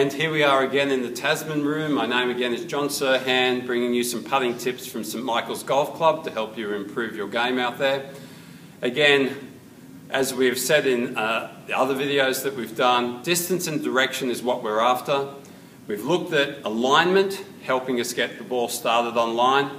And here we are again in the Tasman room. My name again is John Serhan, bringing you some putting tips from St Michael's Golf Club to help you improve your game out there. Again, as we've said in uh, the other videos that we've done, distance and direction is what we're after. We've looked at alignment, helping us get the ball started on line.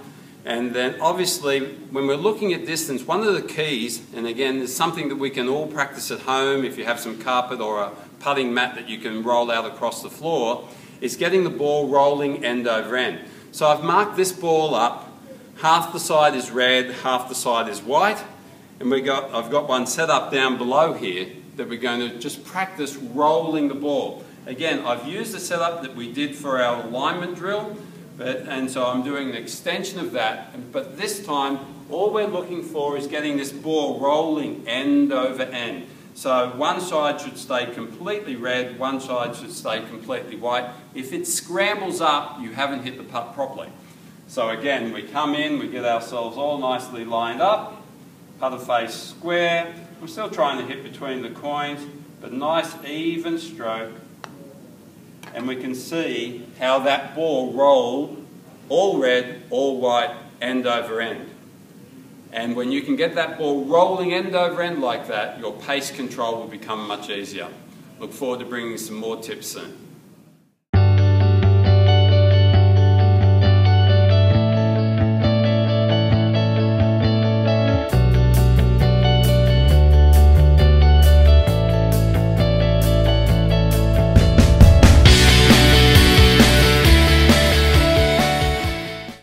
And then obviously, when we're looking at distance, one of the keys, and again, there's something that we can all practice at home if you have some carpet or a putting mat that you can roll out across the floor, is getting the ball rolling end over end. So I've marked this ball up. Half the side is red, half the side is white. And we got, I've got one set up down below here that we're going to just practice rolling the ball. Again, I've used the setup that we did for our alignment drill, but, and so I'm doing an extension of that. But this time, all we're looking for is getting this ball rolling end over end. So one side should stay completely red, one side should stay completely white. If it scrambles up, you haven't hit the putt properly. So again, we come in, we get ourselves all nicely lined up, putter face square. We're still trying to hit between the coins, but nice even stroke. And we can see how that ball rolled all red, all white, end over end. And when you can get that ball rolling end over end like that, your pace control will become much easier. Look forward to bringing some more tips soon.